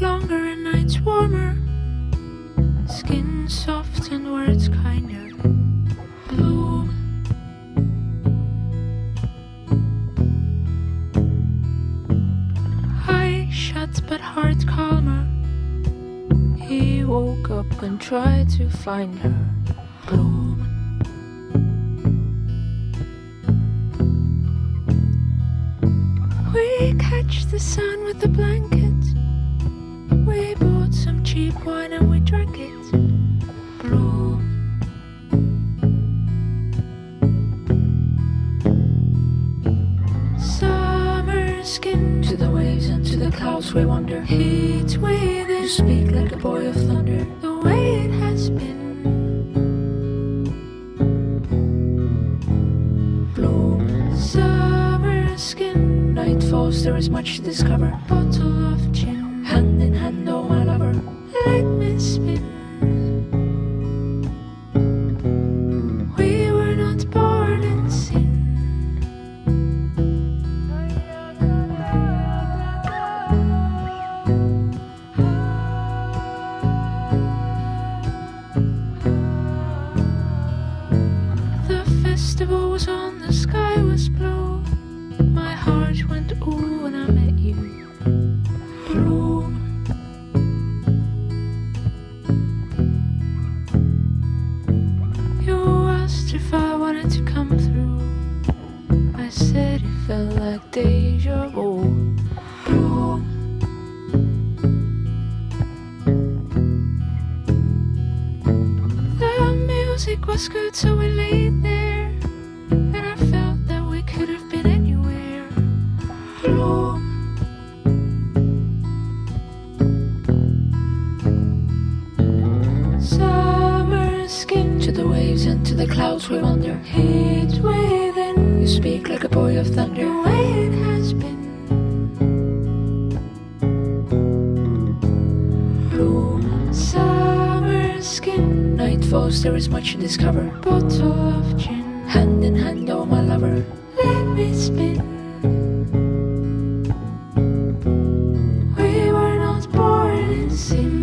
longer and nights warmer, skin soft and words. Woke up and tried to find her. We catch the sun with a blanket. We bought some cheap wine and we drank it. Summer skin to the waves and to the clouds we wander. Heat within. You speak like a boy of thunder. Falls, there is much to discover. Bottle of Heart went ooh when I met you. Bloom. You asked if I wanted to come through. I said it felt like deja vu. The music was good, so we laid there. the clouds we wander heat within. You speak like a boy of thunder. The way it has been. Room, summer skin. Night falls, there is much to discover. Bottle of gin. Hand in hand, oh my lover. Let me spin. We were not born in sin.